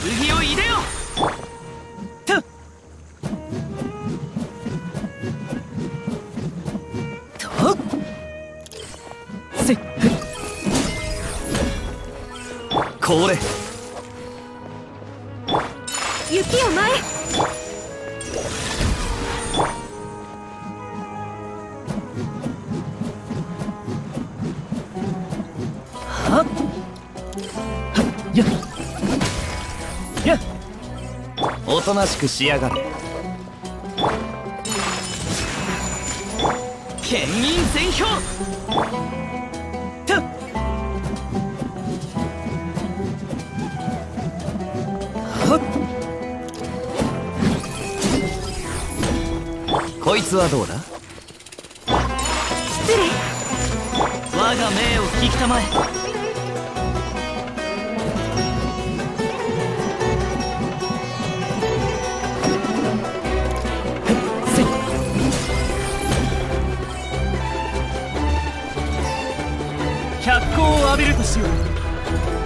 剣を入れよ。と。と。せっこれ。雪を前はっ。やっや。っおとなしくしやがれ。剣銀全氷とはっ。こいつはどうだ？失礼。我が命を聞きたまえ脚光を浴びるとしよう。